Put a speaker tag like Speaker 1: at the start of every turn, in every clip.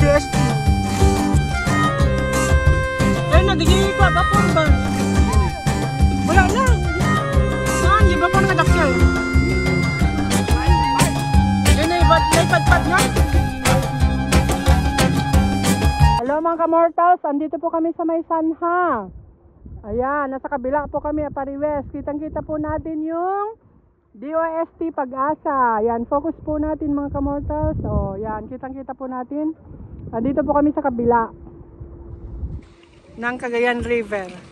Speaker 1: DST. Eh, nagiging ko, bapon ba? Wala na. Saan? Di ba po nakadakil? Yan ay bad, may padpad nga. Hello mga kamortals, andito po kami sa may Sanha. Ayan, nasa kabila po kami, Apari West. Kitang-kita po natin yung DOST Pag-asa. Ayan, focus po natin mga kamortals. O, yan, kitang-kita po natin. Andito po kami sa kabila ng Cagayan River.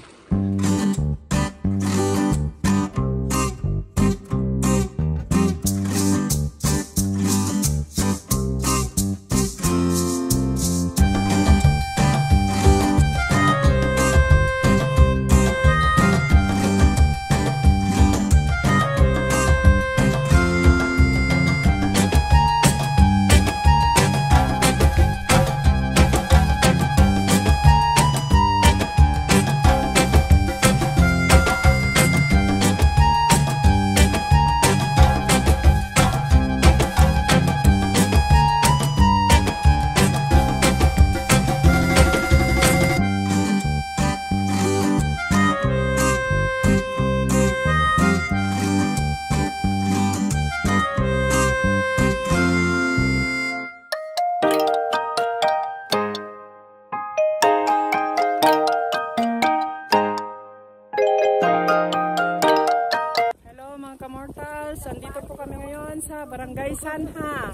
Speaker 1: Sa Barangay Sanha.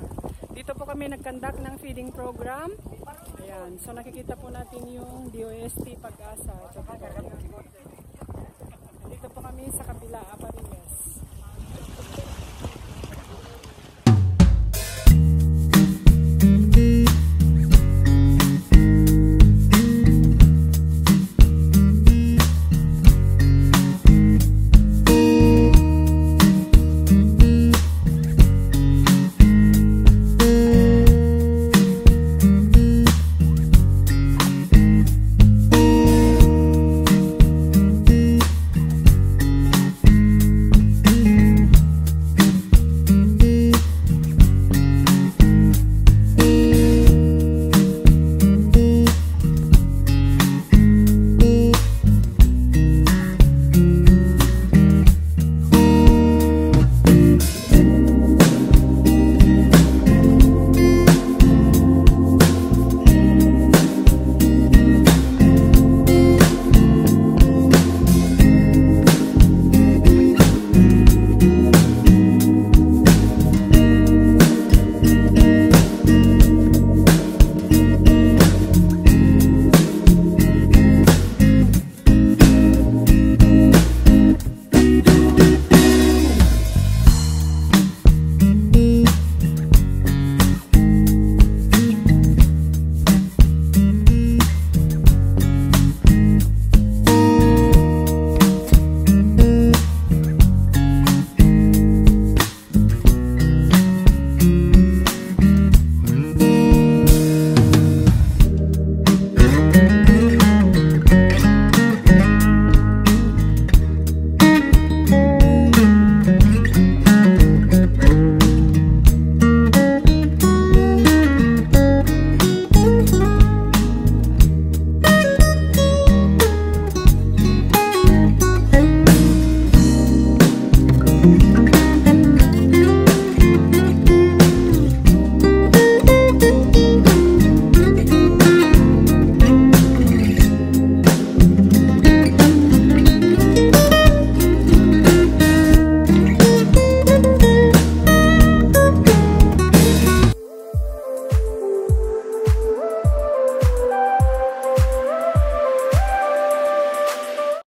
Speaker 1: Dito po kami nagkandak ng feeding program. Ayan, so nakikita po natin yung DOST Pag-asa. Dito po kami sa kabila, Apariles.